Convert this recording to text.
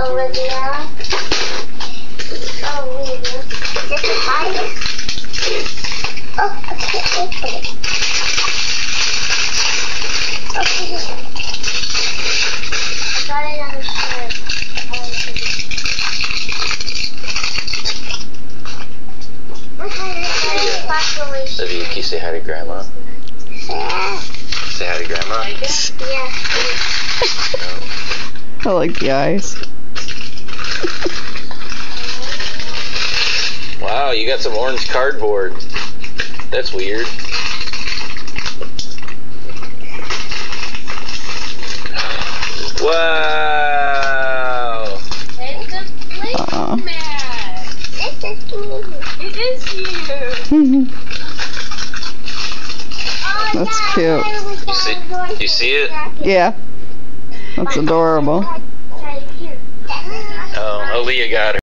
Olivia. Olivia. Is this a fire? Oh, I can't open it. Okay. I got it on the shirt. Olivia, can you say hi to Grandma? Yeah. Say hi to Grandma. Yeah. I like the eyes. Wow, you got some orange cardboard. That's weird. Wow. It's a placemat. This is me. It is you. Oh, That's cute. You see- you see it? yeah. That's adorable. Aaliyah got.